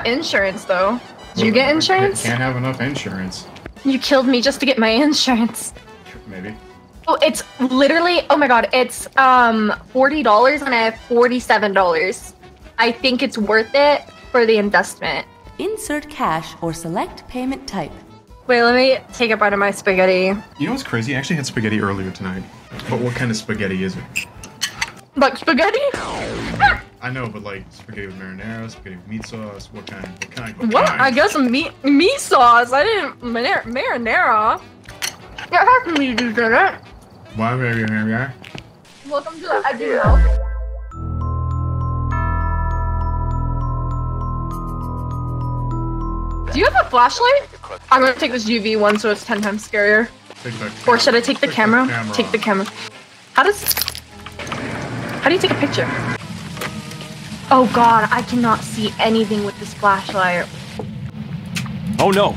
got insurance though. Did you get insurance? I can't have enough insurance. You killed me just to get my insurance. Maybe. Oh, it's literally. Oh my god, it's um forty dollars, and I have forty-seven dollars. I think it's worth it for the investment. Insert cash or select payment type. Wait, let me take a bite of my spaghetti. You know what's crazy? I actually had spaghetti earlier tonight. But what kind of spaghetti is it? Like spaghetti? I know, but like spaghetti with marinara, spaghetti with meat sauce. What kind? What kind? What? What? kind? I guess meat meat sauce. I didn't mar- marinara. It has meat in it. Why marinara? Welcome to the House. Do you have a flashlight? I'm gonna take this UV one so it's ten times scarier. The Or should I take the Take camera? Take the camera. How does? How do you take a picture? Oh god, I cannot see anything with this flashlight. Oh no!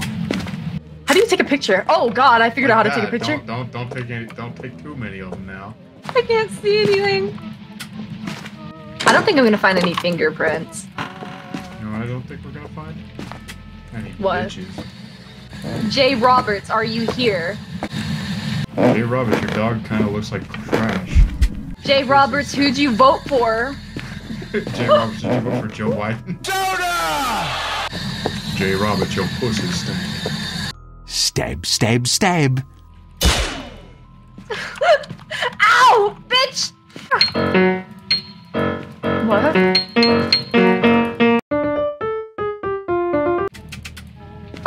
How do you take a picture? Oh god, I figured out how to take a picture. Don't, don't don't take any. Don't take too many of them now. I can't see anything. I don't think I'm gonna find any fingerprints. No, I don't think we're gonna find any What? bitches. Jay Roberts, are you here? Jay Roberts, your dog kind of looks like trash. Jay Roberts, who'd you vote for? Jay Roberts, did you vote for Joe Biden? Soda! Jay Roberts, your pussy stink. Stab, stab, stab. Ow, bitch! What?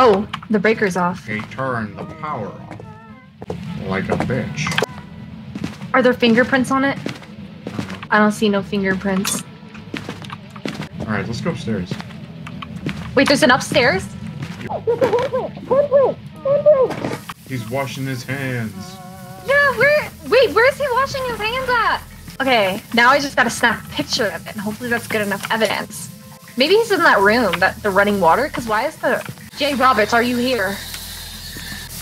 Oh, the breaker's off. Hey, turned the power off. Like a bitch. Are there fingerprints on it? Uh-huh. I don't see no fingerprints. Alright, let's go upstairs. Wait, there's an upstairs? He's washing his hands. Yeah, where? Wait, where's he washing his hands at? Okay, now I just gotta snap a picture of it, and hopefully that's good enough evidence. Maybe he's in that room, that the running water. Cause why is the Jay Roberts? Are you here?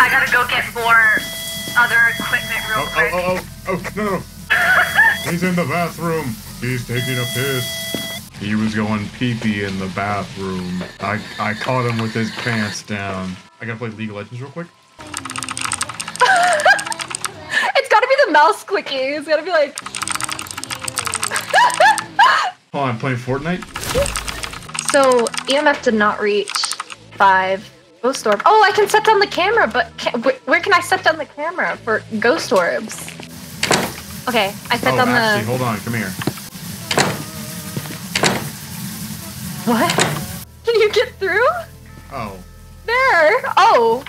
I gotta go get more other equipment real Oh, oh quick. oh, oh, oh, oh, no, no. He's in the bathroom. He's taking a piss. He was going pee-pee in the bathroom. I, I caught him with his pants down. I gotta play League of Legends real quick. It's gotta be the mouse clicking. It's gotta be like. Oh, I'm playing Fortnite. So EMF did not reach five. Ghost orb. Oh, I can set down the camera, but can, wh- where can I set down the camera for ghost orbs? Okay, I set Oh, down actually, the. hold on. Come here. What? Can you get through? Oh, There. Oh.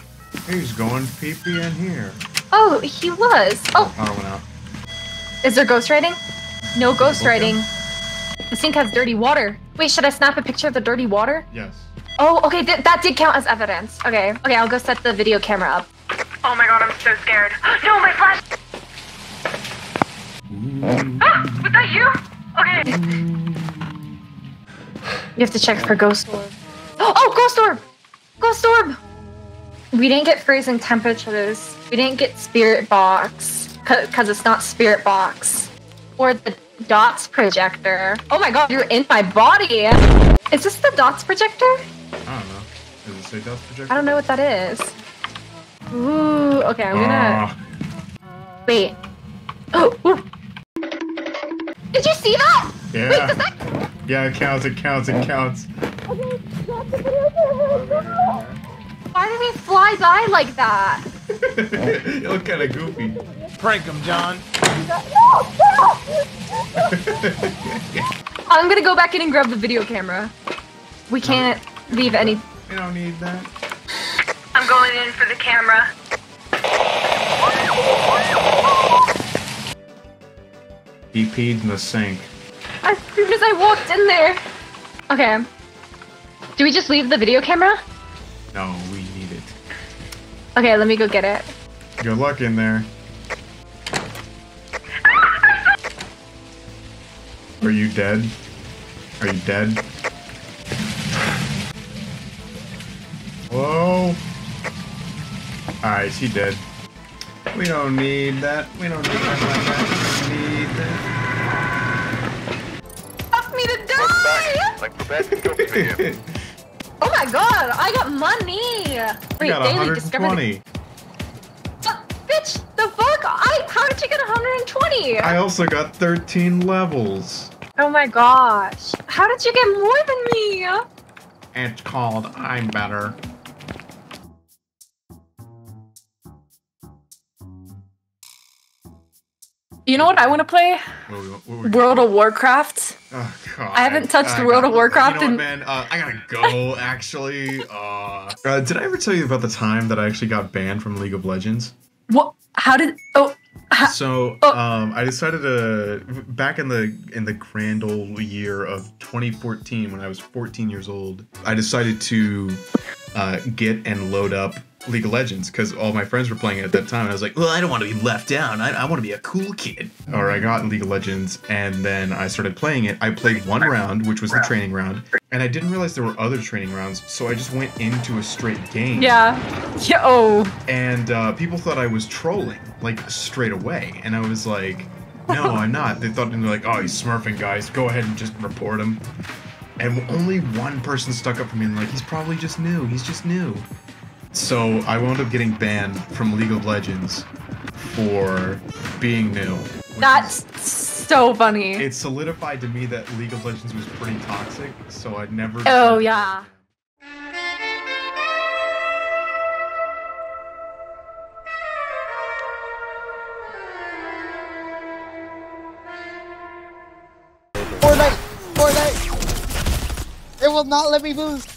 he's going pee-pee in here. Oh, he was. Oh, Power went out. is there ghost writing? No ghost writing. The sink has dirty water. Wait, should I snap a picture of the dirty water? Yes. Oh, okay, th- that did count as evidence. Okay, okay, I'll go set the video camera up. Oh my god, I'm so scared. No, my flash! Ah, was that you? Okay. You have to check for ghost orb. Oh, ghost orb! Ghost orb! We didn't get freezing temperatures. We didn't get spirit box because it's not spirit box or the dots projector. Oh my god, you're in my body. Is this the dots projector? I don't know. Does it say Death Projector? I don't know what that is. Ooh, okay, I'm gonna Ah, wait. Oh, ooh. did you see that? Wait, yeah. does that? Yeah, it counts, it counts, it counts. Why did we fly by like that? you look kind of goofy. Prank him, John. I'm gonna go back in and grab the video camera. We can't leave any. We don't need that. I'm going in for the camera. He peed in the sink. As soon as I walked in there. Okay. Do we just leave the video camera? No, we need it. Okay, let me go get it. Good luck in there. Are you dead? Are you dead? Hello? Alright, is he dead? We don't need that. We don't need that. We don't need that. Fuck me to die! Like the bad video. Oh my god, I got money! I Wait, got daily discovered. 120. Uh, bitch, the fuck? I how did you get 120? I also got 13 levels. oh my gosh. How did you get more than me? It's called I'm Better. You know what I want to play? What what World of Warcraft. Oh, God. I haven't touched I World got- of Warcraft You know what, in- man? Uh, I gotta go, actually. Uh, uh, did I ever tell you about the time that I actually got banned from League of Legends? What? How did? Oh, So, Oh. um, I decided to back in the in the grand old year of 2014 when I was 14 years old. I decided to uh, get and load up League of Legends because all my friends were playing it at that time. And I was like, well, I don't want to be left down. I, I want to be a cool kid. Or I got League of Legends and then I started playing it. I played one round, which was the training round, and I didn't realize there were other training rounds. So I just went into a straight game yeah, yeah. Oh, and uh, people thought I was trolling, like straight away. And I was like, "No, I'm not." They thought and they were like, "Oh, he's smurfing, guys. Go ahead and just report him." And only one person stuck up for me and like, "He's probably just new. He's just new." So I wound up getting banned from League of Legends for being new. that's is- so funny. it solidified to me that League of Legends was pretty toxic. So I'd never. Oh, yeah. Fortnite! Fortnite! It will not let me boost!